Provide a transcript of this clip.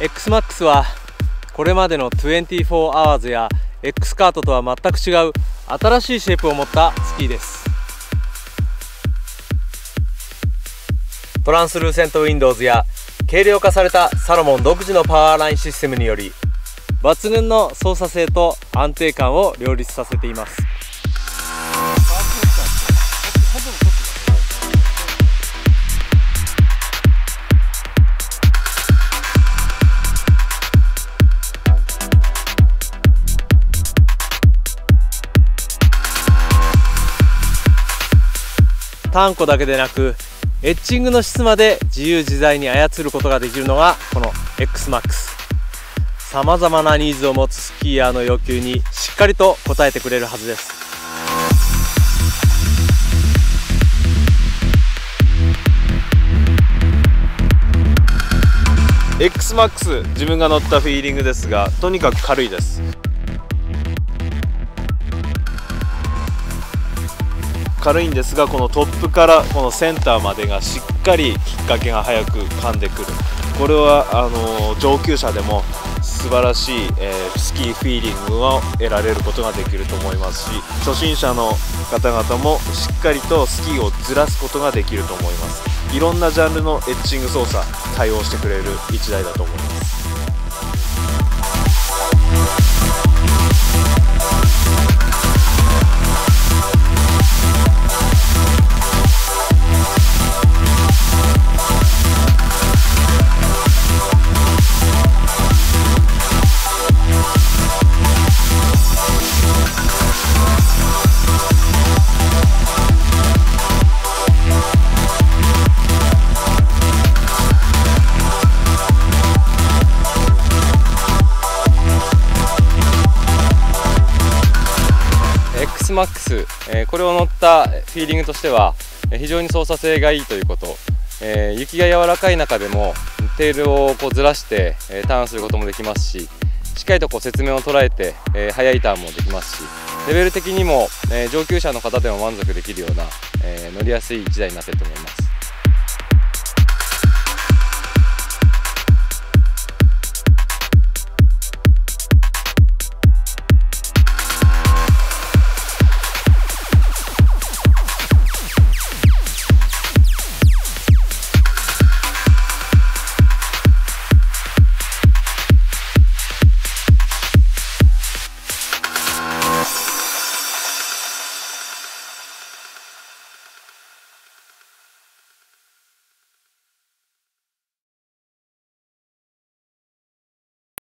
XMAX はこれまでの 24Hours や X カートとは全く違う新しいシェイプを持ったスキーです。トランスルーセント Windows や軽量化されたサロモン独自のパワーラインシステムにより抜群の操作性と安定感を両立させています。タンコだけでなくエッチングの質まで自由自在に操ることができるのがこの XMAX さまざまなニーズを持つスキーヤーの要求にしっかりと応えてくれるはずです。XMAX 自分が乗ったフィーリングですがとにかく軽いです。軽いんですがこのトップからこのセンターまでがしっかりきっかけが早く噛んでくる。これはあの上級者でも素晴らしい、えー、スキーフィーリングを得られることができると思いますし初心者の方々もしっかりとスキーをずらすことができると思います。いろんなジャンルのエッジング操作対応してくれる1台だと思います。マックス、え、これを乗ったフィーリングとしては非常に操作性がいいということ、え、雪が柔らかい中でもテールをこうずらして、え、ターンすることもできますししっかりとこう説明を捉えて、え、速いターンもできますしレベル的にも、え、上級者の方でも満足できるような、え、乗りやすい1台になっていると思います。